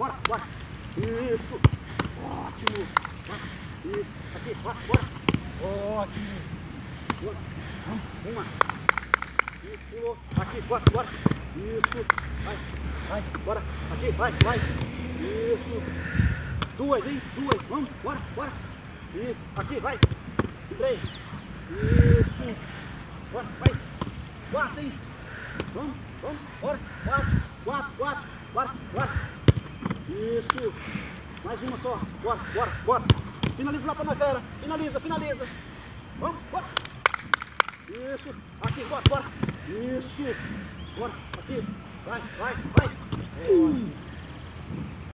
bora, bora. Isso. Ótimo. E aqui, bora, bora. Ótimo. Bora. Uma. E pulou. Aqui, bora, bora. Isso. Vai, vai, bora. Aqui, vai, vai. Isso. Duas, hein? Duas. Vamos, bora, bora. E aqui, vai. Três. Isso. Bora, vai. Quatro, hein? Vamos, vamos, bora. Quatro, quatro, quatro. Bora, bora. Isso. Mais uma só. Bora, bora, bora. Finaliza lá pra galera. Finaliza, finaliza. Vamos, bora. Isso. Aqui, bora, bora. Isso. Bora, aqui. Vai, vai, vai. Uh.